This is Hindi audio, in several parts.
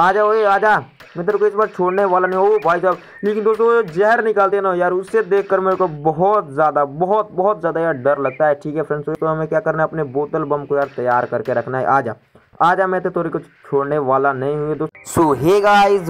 आ जाओ ए आजा। मैं तेरे को इस बार छोड़ने वाला नहीं हूँ भाई साहब। लेकिन दोस्तों, ये जहर निकालते हैं ना यार, उससे देखकर मेरे को बहुत ज़्यादा, बहुत बहुत ज़्यादा यार डर लगता है। ठीक है फ्रेंड्स तो हमें क्या करना है? अपने बोतल बम को यार तैयार करके रखना है। आजा आजा, मैं तो तेरे को छोड़ने वाला नहीं हूँ दोस्त। So hey guys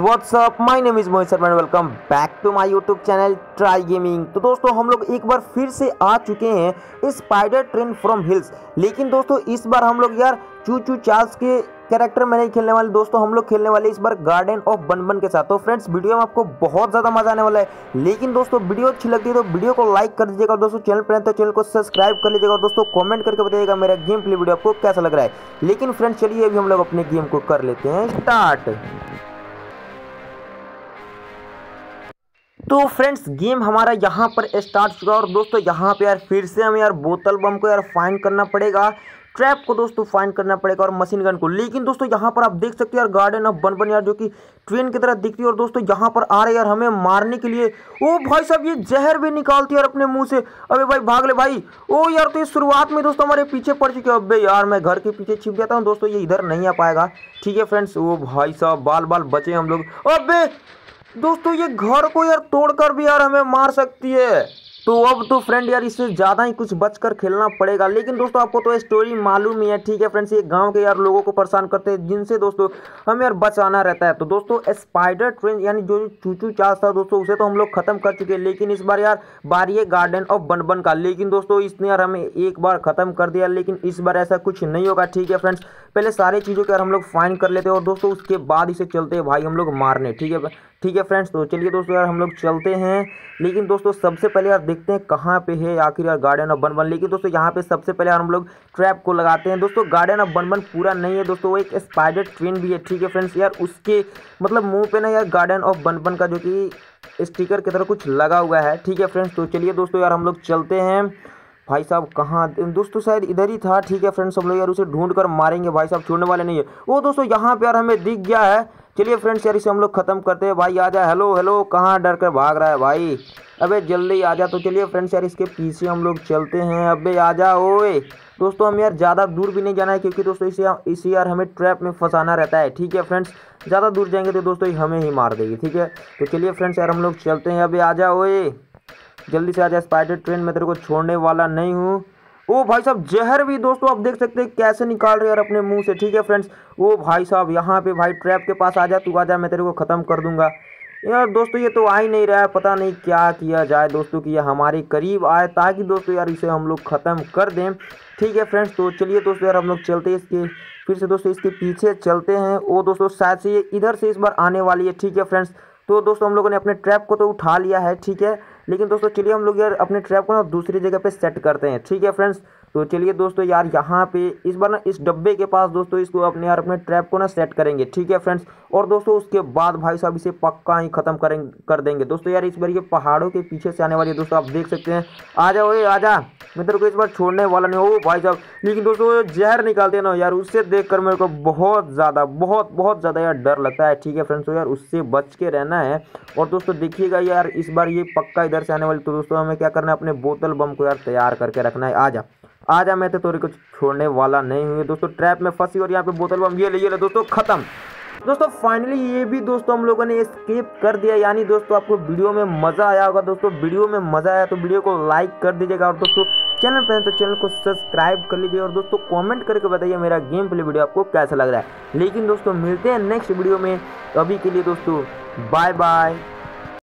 name is Mohit Sharma welcome back to my YouTube channel try gaming तो दोस्तों, हम लोग एक बार फिर से आ चुके हैं स्पाइडर ट्रेन फ्रॉम हिल्स लेकिन दोस्तों, इस बार हम लोग यार चू चू चार्ल्स के कैरेक्टर में नहीं खेलने वाले, दोस्तों, हम लोग खेलने वाले इस बार गार्डन ऑफ़ बनबन के साथ। तो फ्रेंड्स वीडियो में आपको बहुत ज़्यादा मज़ा आने वाला है। लेकिन दोस्तों, वीडियो अच्छी लगती है तो वीडियो को लाइक कर दीजिएगा और दोस्तों चैनल पर तो चैनल को सब्सक्राइब कर लीजिएगा और दोस्तों कमेंट करके बताइएगा मेरा गेम प्ले वीडियो आपको कैसा लग रहा है। लेकिन फ्रेंड्स चलिए अभी हम लोग अपने गेम को कर लेते हैं स्टार्ट तो फ्रेंड्स गेम हमारा यहाँ पर स्टार्ट चुका और दोस्तों, यहाँ पे यार फिर से हमें यार बोतल बम को यार फाइंड करना पड़ेगा। ट्रैप को दोस्तों फाइंड करना पड़ेगा और मशीन गन को। लेकिन दोस्तों, यहाँ पर आप देख सकते हैं यार, गार्डन ऑफ़ बन बन यार जो कि ट्रेन की तरह दिखती है और दोस्तों, यहाँ पर आ रहे यार हमें मारने के लिए। ओ भाई साहब, ये जहर भी निकालती है यार अपने मुँह से। अबे भाई, भाग ले भाई। ओ यार तो ये शुरुआत में दोस्तों हमारे पीछे पड़ चुके अब यार, मैं घर के पीछे छिप जाता हूँ दोस्तों, ये इधर नहीं आ पाएगा। ठीक है फ्रेंड्स ओ भाई साहब बाल बाल बचे हम लोग। अबे, दोस्तों, ये घर को यार तोड़कर भी यार हमें मार सकती है। तो अब तो फ्रेंड यार, इससे ज़्यादा ही कुछ बचकर खेलना पड़ेगा। लेकिन दोस्तों, आपको तो स्टोरी मालूम ही है, ठीक है फ्रेंड्स ये गाँव के यार लोगों को परेशान करते हैं, जिनसे दोस्तों हमें यार बचाना रहता है। तो दोस्तों स्पाइडर ट्रेन यानी जो चूचू चार्ज था दोस्तों, उसे तो हम लोग खत्म कर चुके हैं, लेकिन इस बार यार बारी गार्डन ऑफ़ बनबन का। लेकिन दोस्तों, इसने यार हमें एक बार खत्म कर दिया, लेकिन इस बार ऐसा कुछ नहीं होगा, ठीक है फ्रेंड्स पहले सारे चीज़ों के यार हम लोग फाइन कर लेते हैं और दोस्तों, उसके बाद इसे चलते हैं भाई हम लोग मारने, ठीक है? ठीक है फ्रेंड्स तो चलिए दोस्तों यार हम लोग चलते हैं। लेकिन दोस्तों सबसे पहले यार देखते हैं कहाँ पे है आखिर यार गार्डन ऑफ़ बनबन। लेकिन दोस्तों यहाँ पे सबसे पहले यार हम लोग ट्रैप को लगाते हैं। दोस्तों गार्डन ऑफ़ बनबन पूरा नहीं है दोस्तों, वो एक स्पाइडर ट्रेन भी है, ठीक है फ्रेंड्स यार उसके मतलब मुँह पे ना यार गार्डन ऑफ़ बनबन का जो कि स्टिकर की तरह कुछ लगा हुआ है, ठीक है फ्रेंड्स तो चलिए दोस्तों यार हम लोग चलते हैं। भाई साहब कहाँ दोस्तों शायद इधर ही था, ठीक है फ्रेंड्स हम लोग यार उसे ढूंढ कर मारेंगे, भाई साहब छोड़ने वाले नहीं है। वो दोस्तों यहाँ पे यार हमें दिख गया है। चलिए फ्रेंड्स यार इसे हम लोग खत्म करते हैं। भाई आ जा हेलो हेलो कहाँ डर कर भाग रहा है भाई? अबे, जल्दी आ जा तो चलिए फ्रेंड्स यार इसके पीछे हम लोग चलते हैं। अबे आ जा ओए। दोस्तों, हम यार ज़्यादा दूर भी नहीं जाना है क्योंकि दोस्तों, इसे इसे यार हमें ट्रैप में फंसाना रहता है। ठीक है फ्रेंड्स ज़्यादा दूर जाएँगे तो दोस्तों हमें ही मार देगी, ठीक है? तो चलिए फ्रेंड्स यार हम लोग चलते हैं। अभी आ जा ओए। जल्दी से आ स्पाइडर ट्रेन में तेरे को छोड़ने वाला नहीं हूँ। ओ भाई साहब, जहर भी दोस्तों आप देख सकते हैं कैसे निकाल रहे हैं यार अपने मुँह से, ठीक है फ्रेंड्स ओ भाई साहब, यहाँ पे भाई ट्रैप के पास आ जा, तू आ जा, मैं तेरे को ख़त्म कर दूँगा। यार दोस्तों, ये तो आ ही नहीं रहा है, पता नहीं क्या किया जाए दोस्तों कि ये हमारे करीब आए, ताकि दोस्तों यार इसे हम लोग ख़त्म कर दें। ठीक है फ्रेंड्स तो चलिए दोस्तों यार हम लोग चलते हैं इसके, फिर से दोस्तों इसके पीछे चलते हैं। वो दोस्तों, शायद से ये इधर से इस बार आने वाली है, ठीक है फ्रेंड्स तो दोस्तों, हम लोगों ने अपने ट्रैप को तो उठा लिया है, ठीक है? लेकिन दोस्तों, चलिए हम लोग यार अपने ट्रैप को ना दूसरी जगह पे सेट करते हैं। ठीक है फ्रेंड्स तो चलिए दोस्तों यार, यहाँ पे इस बार ना इस डब्बे के पास दोस्तों इसको अपने यार अपने ट्रैप को ना सेट करेंगे, ठीक है फ्रेंड्स और दोस्तों उसके बाद भाई साहब इसे पक्का ही खत्म करेंगे कर देंगे। दोस्तों यार इस बार ये पहाड़ों के पीछे से आने वाली है दोस्तों, आप देख सकते हैं। आ जाओ ये आ जा मैं तेरे को इस बार छोड़ने वाला नहीं हो भाई साहब। लेकिन दोस्तों जहर निकालते ना यार, उससे देख कर मेरे को बहुत ज़्यादा, बहुत बहुत ज़्यादा यार डर लगता है, ठीक है फ्रेंड्स तो यार उससे बच के रहना है। और दोस्तों देखिएगा यार, इस बार ये पक्का इधर से आने वाली तो दोस्तों हमें क्या करना है, अपने बोतल बम को यार तैयार करके रखना है। आ जा आ जा मैं तो तेरे को छोड़ने वाला नहीं हुई दोस्तों ट्रैप में फंसी और यहाँ पे बोतल बम। ये ले ये ले, दोस्तों, खत्म। दोस्तों फाइनली ये भी दोस्तों हम लोगों ने स्केप कर दिया। यानी दोस्तों, आपको वीडियो में मज़ा आया होगा दोस्तों। वीडियो में मज़ा आया तो वीडियो को लाइक कर दीजिएगा। और दोस्तों चैनल पर तो चैनल को सब्सक्राइब कर लीजिए। और दोस्तों कमेंट करके बताइए मेरा गेम प्ले वीडियो आपको कैसा लग रहा है। लेकिन दोस्तों, मिलते हैं नेक्स्ट वीडियो में। अभी के लिए दोस्तों बाय बाय